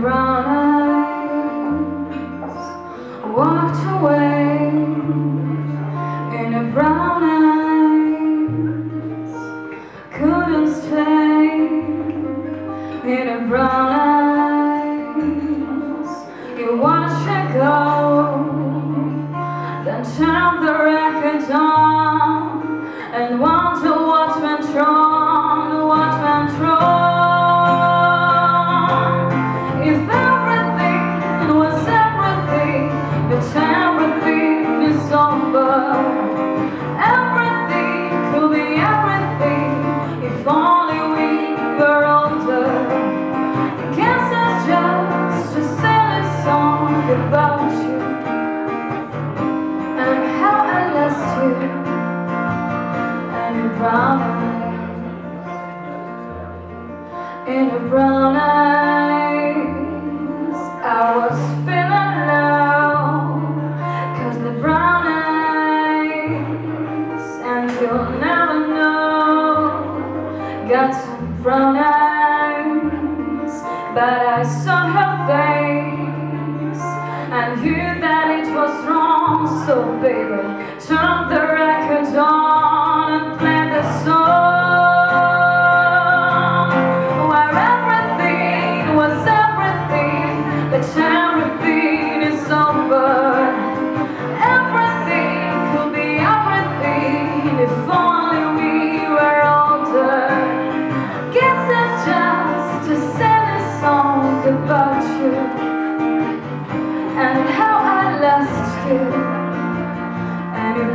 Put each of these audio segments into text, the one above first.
brown eyes. Walked away in a brown eyes. Couldn't stay in a brown eyes. You watch her go brown eyes in your brown eyes I was feeling low. Cause the brown eyes and you'll never know got some brown eyes. But I saw her face and knew that it was wrong. So baby turn the record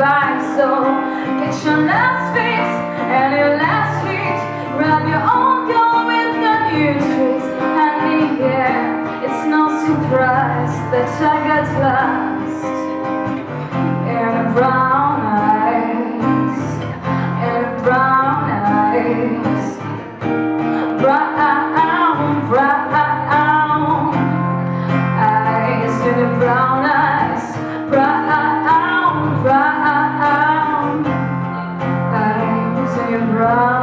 back So get your last fix and your last hit. Grab your own girl with the new tricks And yeah, it's no surprise that I got lost In the brown eyes In the brown eyes. Brown, brown eyes In the brown eyes. Brown around.